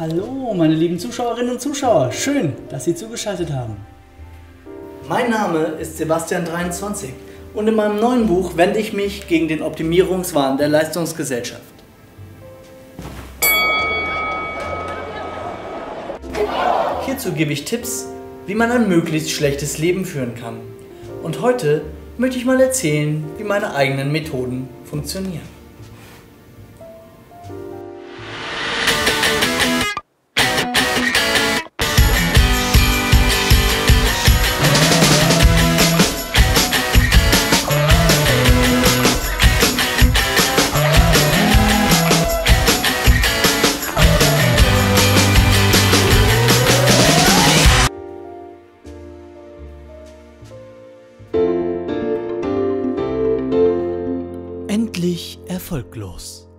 Hallo, meine lieben Zuschauerinnen und Zuschauer. Schön, dass Sie zugeschaltet haben. Mein Name ist Sebastian23 und in meinem neuen Buch wende ich mich gegen den Optimierungswahn der Leistungsgesellschaft. Hierzu gebe ich Tipps, wie man ein möglichst schlechtes Leben führen kann. Und heute möchte ich mal erzählen, wie meine eigenen Methoden funktionieren. Endlich erfolglos.